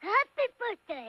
Happy birthday!